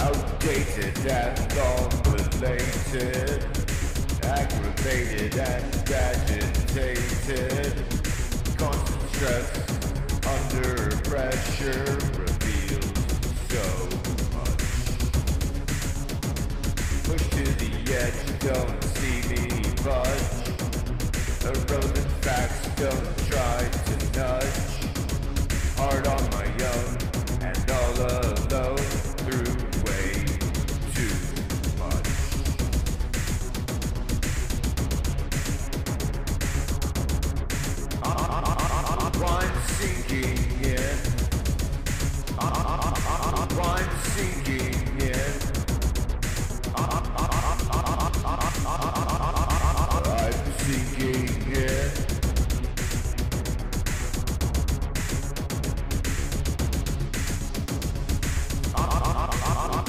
Outdated and unrelated, aggravated and agitated, constant stress under pressure reveals so much. Push to the edge, don't see me budge.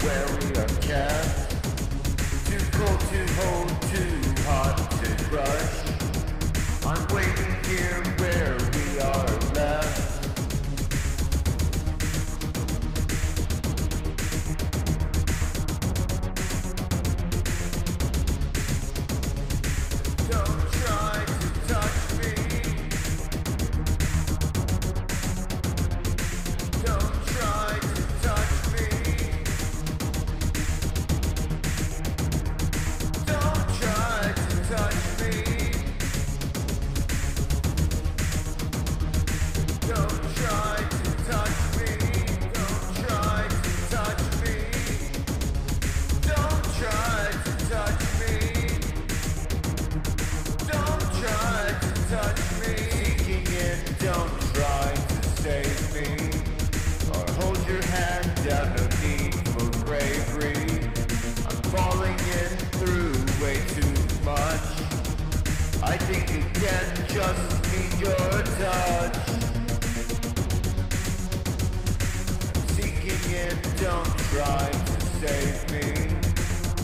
Too cold to hold, too hard to. I'm waiting. It can't just be your touch. Seeking it, don't try to save me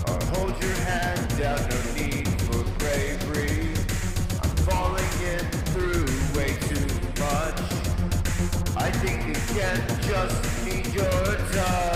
Or hold your hand no need for bravery I'm falling in through way too much I think it can just be your touch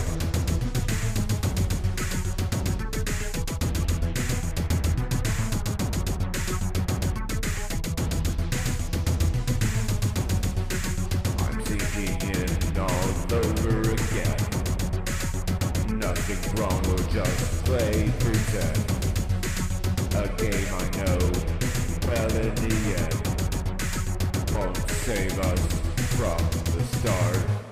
wrong, we'll just play pretend. A game I know, well in the end, won't save us from the start.